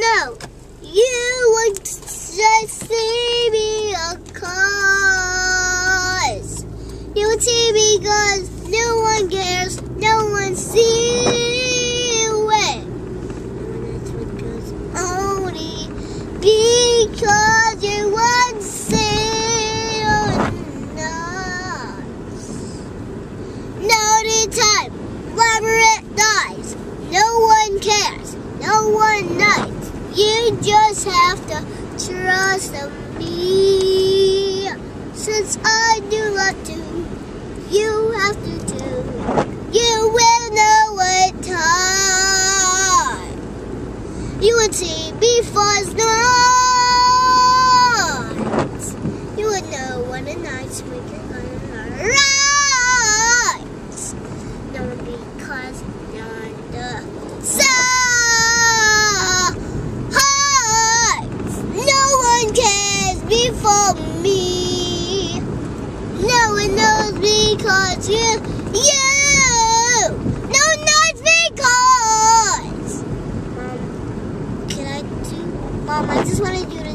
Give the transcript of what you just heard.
No, you would just see me a cause. You would see me because no one cares, no one sees it. Only because you want say or not. Now the time, whenever it dies, no one cares, no one knows. You just have to trust me. Since I do what to, you have to do. You will know what time. You would see before it's night. You would know when a night's a for me. No one knows because you, you. No one knows because. Mom, can I do? Mom, I just want to.